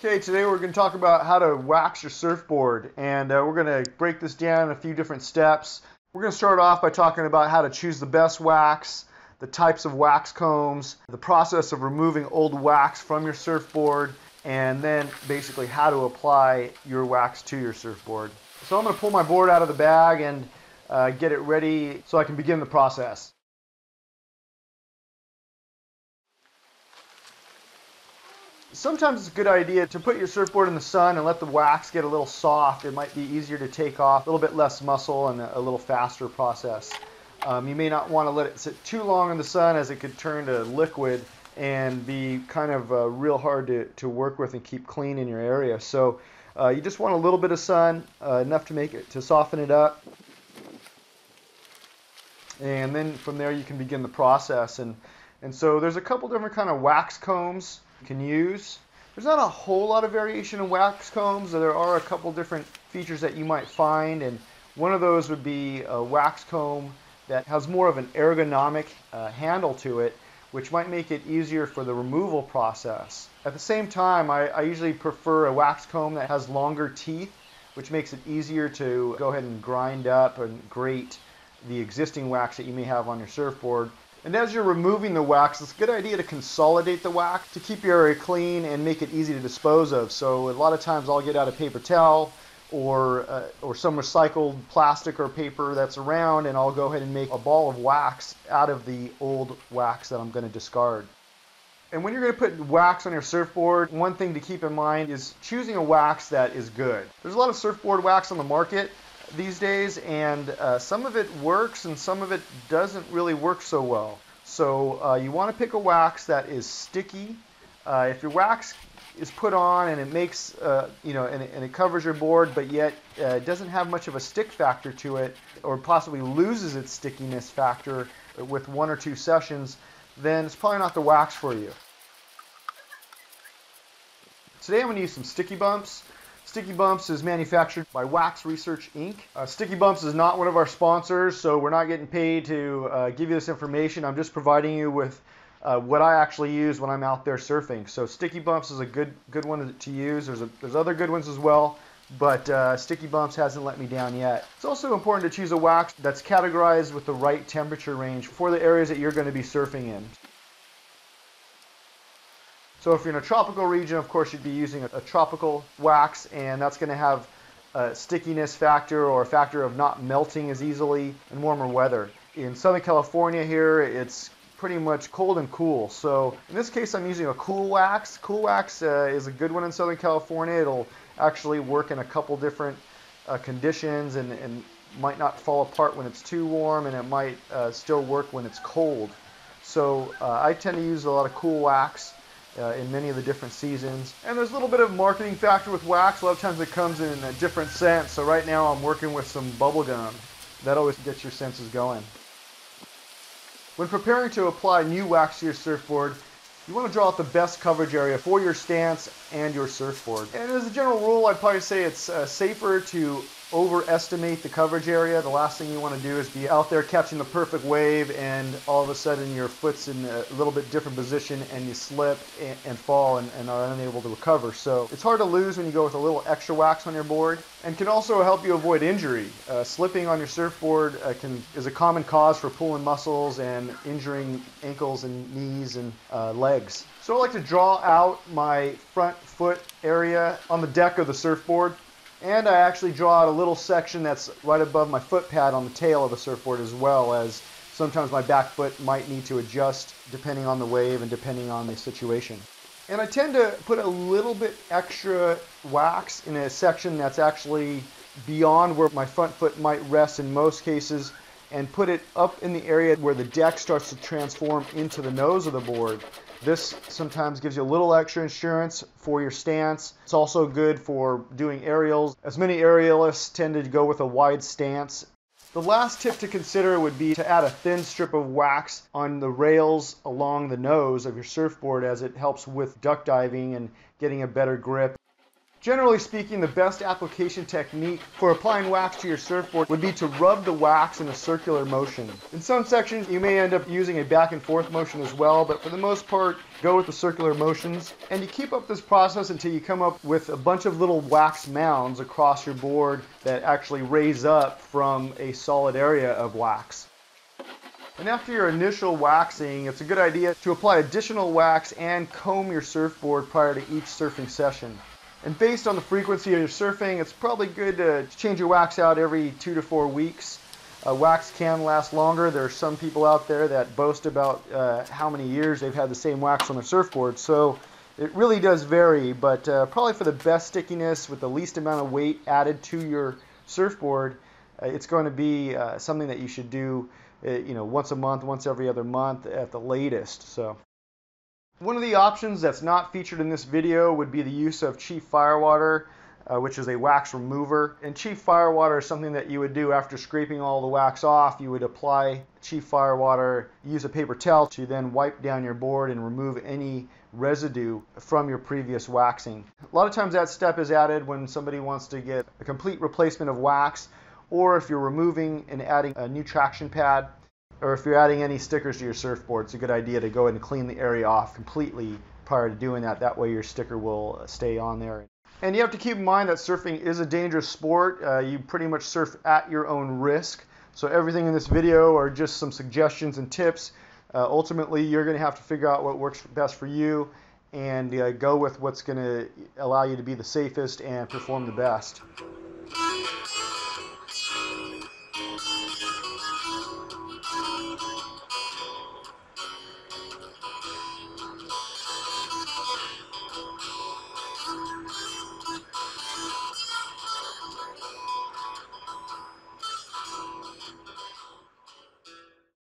Okay, today we're going to talk about how to wax your surfboard, and uh, we're going to break this down in a few different steps. We're going to start off by talking about how to choose the best wax, the types of wax combs, the process of removing old wax from your surfboard, and then basically how to apply your wax to your surfboard. So I'm going to pull my board out of the bag and uh, get it ready so I can begin the process. Sometimes it's a good idea to put your surfboard in the sun and let the wax get a little soft. It might be easier to take off, a little bit less muscle and a little faster process. Um, you may not want to let it sit too long in the sun as it could turn to liquid and be kind of uh, real hard to, to work with and keep clean in your area. So uh, you just want a little bit of sun, uh, enough to make it to soften it up. And then from there you can begin the process. And, and so there's a couple different kind of wax combs can use. There's not a whole lot of variation in wax combs. There are a couple different features that you might find, and one of those would be a wax comb that has more of an ergonomic uh, handle to it, which might make it easier for the removal process. At the same time, I, I usually prefer a wax comb that has longer teeth, which makes it easier to go ahead and grind up and grate the existing wax that you may have on your surfboard and as you're removing the wax, it's a good idea to consolidate the wax to keep your area clean and make it easy to dispose of. So a lot of times I'll get out a paper towel or, uh, or some recycled plastic or paper that's around and I'll go ahead and make a ball of wax out of the old wax that I'm going to discard. And when you're going to put wax on your surfboard, one thing to keep in mind is choosing a wax that is good. There's a lot of surfboard wax on the market these days, and uh, some of it works and some of it doesn't really work so well. So uh, you want to pick a wax that is sticky. Uh, if your wax is put on and it makes, uh, you know, and it, and it, covers your board, but yet uh, it doesn't have much of a stick factor to it, or possibly loses its stickiness factor with one or two sessions, then it's probably not the wax for you. Today I'm going to use some sticky bumps. Sticky Bumps is manufactured by Wax Research Inc. Uh, Sticky Bumps is not one of our sponsors, so we're not getting paid to uh, give you this information. I'm just providing you with uh, what I actually use when I'm out there surfing. So Sticky Bumps is a good good one to use. There's a, there's other good ones as well, but uh, Sticky Bumps hasn't let me down yet. It's also important to choose a wax that's categorized with the right temperature range for the areas that you're going to be surfing in. So if you're in a tropical region, of course, you'd be using a, a tropical wax, and that's going to have a stickiness factor or a factor of not melting as easily in warmer weather. In Southern California here, it's pretty much cold and cool. So in this case, I'm using a cool wax. Cool wax uh, is a good one in Southern California. It'll actually work in a couple different uh, conditions and, and, might not fall apart when it's too warm, and it might uh, still work when it's cold. So uh, I tend to use a lot of cool wax uh, in many of the different seasons. And there's a little bit of marketing factor with wax. A lot of times it comes in a different scent. So right now I'm working with some bubble gum. That always gets your senses going. When preparing to apply new wax to your surfboard, you want to draw out the best coverage area for your stance and your surfboard. And as a general rule, I'd probably say it's uh, safer to overestimate the coverage area. The last thing you want to do is be out there catching the perfect wave and all of a sudden your foot's in a little bit different position and you slip and, and fall and, and, are unable to recover. So it's hard to lose when you go with a little extra wax on your board and can also help you avoid injury. Uh, slipping on your surfboard uh, can, is a common cause for pulling muscles and injuring ankles and knees and uh, legs. So I like to draw out my front foot area on the deck of the surfboard and I actually draw out a little section that's right above my foot pad on the tail of the surfboard as well as sometimes my back foot might need to adjust depending on the wave and depending on the situation. And I tend to put a little bit extra wax in a section that's actually beyond where my front foot might rest in most cases and put it up in the area where the deck starts to transform into the nose of the board. This sometimes gives you a little extra insurance for your stance. It's also good for doing aerials, as many aerialists tend to go with a wide stance. The last tip to consider would be to add a thin strip of wax on the rails along the nose of your surfboard as it helps with duck diving and getting a better grip. Generally speaking, the best application technique for applying wax to your surfboard would be to rub the wax in a circular motion. In some sections, you may end up using a back and forth motion as well, but for the most part, go with the circular motions. And you keep up this process until you come up with a bunch of little wax mounds across your board that actually raise up from a solid area of wax. And after your initial waxing, it's a good idea to apply additional wax and comb your surfboard prior to each surfing session. And based on the frequency of your surfing, it's probably good to change your wax out every two to four weeks. Uh, wax can last longer. There are some people out there that boast about uh, how many years they've had the same wax on their surfboard. So it really does vary, but uh, probably for the best stickiness with the least amount of weight added to your surfboard, uh, it's going to be uh, something that you should do, you know, once a month, once every other month at the latest. So. One of the options that's not featured in this video would be the use of Chief Firewater, uh, which is a wax remover. And Chief Firewater is something that you would do after scraping all the wax off. You would apply Chief Firewater, use a paper towel to then wipe down your board and remove any residue from your previous waxing. A lot of times that step is added when somebody wants to get a complete replacement of wax or if you're removing and adding a new traction pad or if you're adding any stickers to your surfboard, it's a good idea to go ahead and clean the area off completely prior to doing that. That way your sticker will stay on there. And you have to keep in mind that surfing is a dangerous sport. Uh, you pretty much surf at your own risk. So everything in this video are just some suggestions and tips. Uh, ultimately, you're going to have to figure out what works best for you and uh, go with what's going to allow you to be the safest and perform the best.